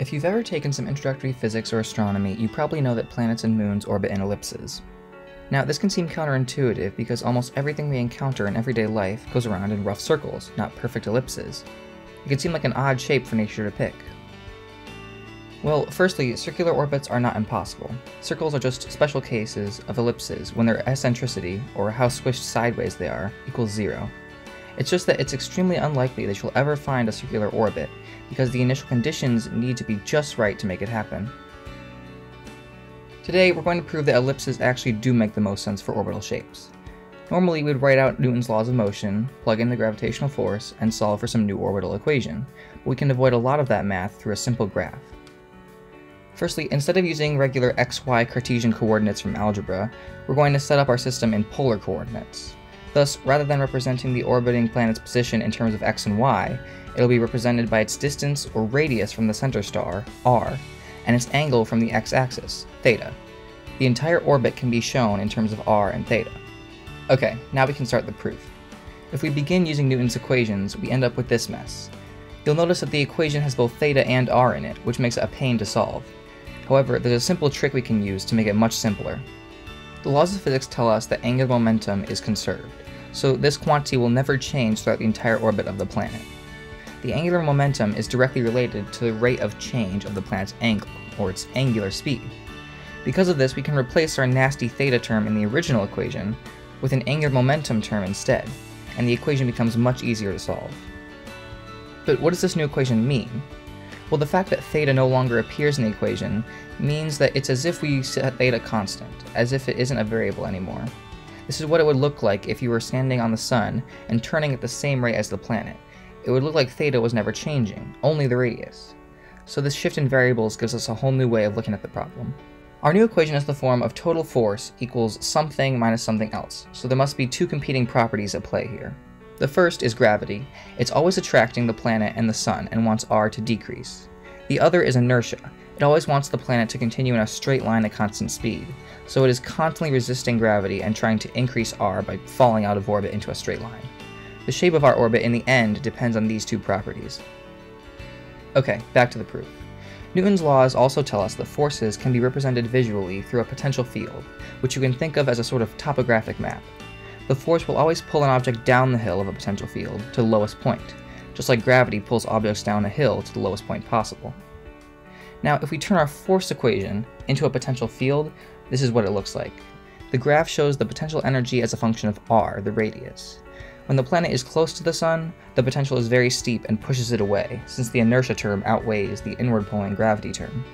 If you've ever taken some introductory physics or astronomy, you probably know that planets and moons orbit in ellipses. Now, this can seem counterintuitive because almost everything we encounter in everyday life goes around in rough circles, not perfect ellipses. It can seem like an odd shape for nature to pick. Well, firstly, circular orbits are not impossible. Circles are just special cases of ellipses when their eccentricity, or how squished sideways they are, equals zero. It's just that it's extremely unlikely that you'll ever find a circular orbit, because the initial conditions need to be just right to make it happen. Today, we're going to prove that ellipses actually do make the most sense for orbital shapes. Normally, we'd write out Newton's laws of motion, plug in the gravitational force, and solve for some new orbital equation, but we can avoid a lot of that math through a simple graph. Firstly, instead of using regular xy Cartesian coordinates from algebra, we're going to set up our system in polar coordinates. Thus, rather than representing the orbiting planet's position in terms of x and y, it'll be represented by its distance or radius from the center star, r, and its angle from the x-axis, theta. The entire orbit can be shown in terms of r and theta. Okay, now we can start the proof. If we begin using Newton's equations, we end up with this mess. You'll notice that the equation has both theta and r in it, which makes it a pain to solve. However, there's a simple trick we can use to make it much simpler. The laws of physics tell us that angular momentum is conserved, so this quantity will never change throughout the entire orbit of the planet. The angular momentum is directly related to the rate of change of the planet's angle, or its angular speed. Because of this, we can replace our nasty theta term in the original equation with an angular momentum term instead, and the equation becomes much easier to solve. But what does this new equation mean? Well, the fact that theta no longer appears in the equation means that it's as if we set theta constant, as if it isn't a variable anymore. This is what it would look like if you were standing on the sun and turning at the same rate as the planet. It would look like theta was never changing, only the radius. So this shift in variables gives us a whole new way of looking at the problem. Our new equation is the form of total force equals something minus something else, so there must be two competing properties at play here. The first is gravity. It's always attracting the planet and the sun and wants r to decrease. The other is inertia. It always wants the planet to continue in a straight line at constant speed, so it is constantly resisting gravity and trying to increase r by falling out of orbit into a straight line. The shape of our orbit in the end depends on these two properties. Okay, back to the proof. Newton's laws also tell us that forces can be represented visually through a potential field, which you can think of as a sort of topographic map the force will always pull an object down the hill of a potential field to lowest point, just like gravity pulls objects down a hill to the lowest point possible. Now, if we turn our force equation into a potential field, this is what it looks like. The graph shows the potential energy as a function of r, the radius. When the planet is close to the sun, the potential is very steep and pushes it away, since the inertia term outweighs the inward pulling gravity term.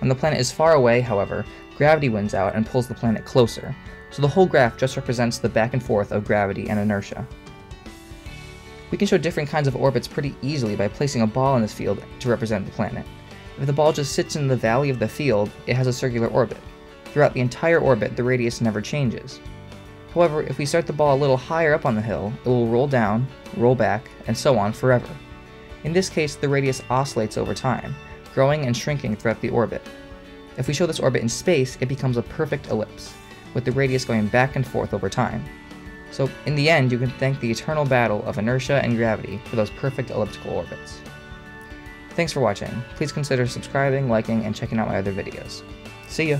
When the planet is far away, however, gravity wins out and pulls the planet closer, so the whole graph just represents the back and forth of gravity and inertia. We can show different kinds of orbits pretty easily by placing a ball in this field to represent the planet. If the ball just sits in the valley of the field, it has a circular orbit. Throughout the entire orbit, the radius never changes. However, if we start the ball a little higher up on the hill, it will roll down, roll back, and so on forever. In this case, the radius oscillates over time, growing and shrinking throughout the orbit. If we show this orbit in space, it becomes a perfect ellipse with the radius going back and forth over time. So in the end, you can thank the eternal battle of inertia and gravity for those perfect elliptical orbits. Thanks for watching. Please consider subscribing, liking, and checking out my other videos. See ya!